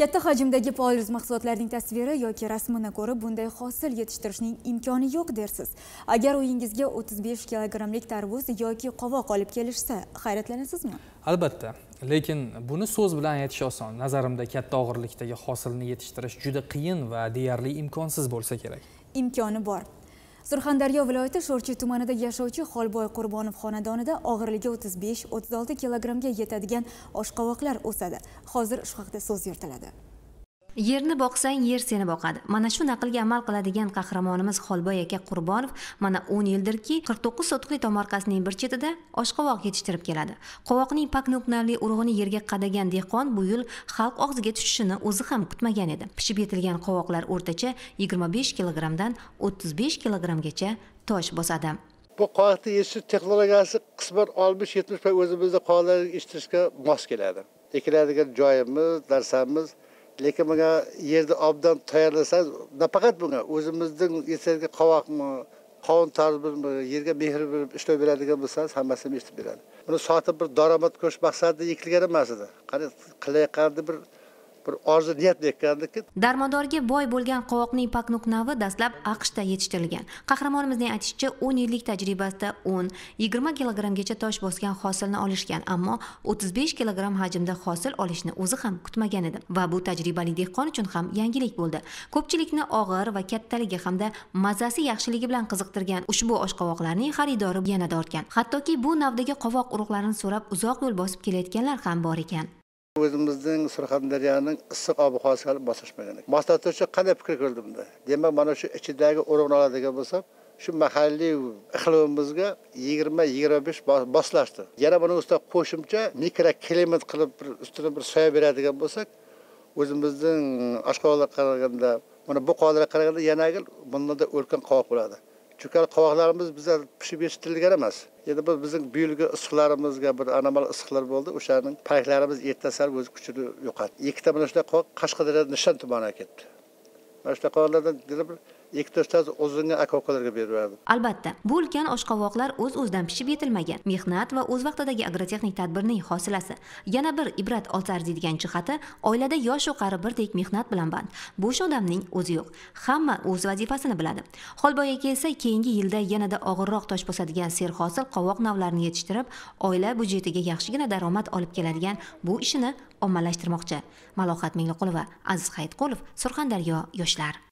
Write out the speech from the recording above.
katta hajmdagi poliz mahsulotlarining tasviri yoki rasmini ko'rib bunday hosil yetishtirishning imkoni yo'q dersiz. Agar uyingizga 35 kilogrammlik tarvuz yoki qovoq olib kelishsa hayratlanasizmi albatta. Lekin buni so'z bilan aytish oson. Nazarimda katta og'irlikdagi hosilni yetishtirish juda qiyin va deyarli imkonsiz bo'lsa kerak. Imkoni bor surxondaryo viloyati sho'rchi tumanida yashovchi xolboy qurbonov xonadonida og'irligi 35-36 kilogrammga yetadigan oshqovoqlar o'sadi. Hozir shu haqida so'z yuritiladi yerni boqsang yer seni boqadi. Mana shu naqlga amal qiladigan qahramonimiz xolboy aka qurbonov mana 10 yildirki 49 sotqli tomorqasining bir chetida oshqovoq yetishtirib keladi. Qovoqning paknuknali urug'ini yerga qadagan dehqon bu yil xalq og'ziga tushishini o'zi ham kutmagan edi. Pishib yetilgan qovoqlar o'rtacha 25 kilogrammdan 35 kilogrammgacha tosh bosadi. Bu qovoqni yetishtirish texnologiyasi qisman oltmish yetmish o'zimizda qovoqlarni yetishtirishga mos keladi. Ekiladigan joyimiz narsamiz lekin bunga yerni obdan tayyorlasangiz nafaqat bunga o'zimizning yetadigan qovoqmi qovun tarzmi yerga mehr berib ishlab beradigan bo'lsangiz hammasini eshitib beradi. Buni sotib bir daromad ko'rish maqsadida ekilgan emas edi. Qani qilayotgandi bir bir orzu niyat ekandiki darmodorga boy bo'lgan qovoqning paknuk navi dastlab aqshda yetishtirilgan. Qahramonimizning aytishicha o'n yillik tajribasida o'n yigirma kilogrammgacha tosh bosgan hosilni olishgan ammo o'ttiz besh kilogramm hajmda hosil olishni o'zi ham kutmagan edi va bu tajribali dehqon uchun ham yangilik bo'ldi. Ko'pchilikni og'ir va kattaligi hamda mazasi yaxshiligi bilan qiziqtirgan ushbu oshqovoqlarning xaridori yanada ortgan. Hattoki bu navdagi qovoq urug'larini so'rab uzoq yo'l bosib kelayotganlar ham bor ekan. O'zimizning surxondaryoning issiq ob havosiga moslashmagan moslatuvchi qanday fikr ko'rdi bunda demak mana shu ichidagi urug'ni oladigan bo'lsam shu mahalliy iqlimimizga yigirma yigirma besh moslashdi yana buni ustiga qo'shimcha mikroklimat qilib bir ustini bir soya beradigan bo'lsak o'zimizning oshqovoqlarga qaraganda mana bu qovalarga qaraganda yanagi bundanda ulkan qovoq bo'ladi. Chunki qovoqlarimiz bizda pishib yetishtirilgan emas. Endi bu bizning buyilgi issiqlarimizga bir anomal issiqlar bo'ldi. O'shaning paraklarimiz erta sal o'z kuchini yo'qotdi. Ikkita mana shunaqa qovoq qashqadaryo nishon tumaniga ketdi. Mana shunaqa qovoqlardan bir ikki o'zini aka ukalarga berib albatta bu ulkan oshqovoqlar o'z o'zidan pishib yetilmagan. Mehnat va o'z vaqtidagi agrotexnik tadbirning hosilasi. Yana bir ibrat olsa arziydigan jihati oilada yoshu qari birdek mehnat bilan band. Bo'sh odamning o'zi yo'q hamma o'z vazifasini biladi. Holboy kelsa esa keyingi yilda yanada og'irroq tosh bosadigan serhosil qovoq navlarini yetishtirib oila byudjetiga yaxshigina daromad olib keladigan bu ishini ommalashtirmoqchi. Malohat mingliqulova aziz hayitqulov surxondaryo yoshlar.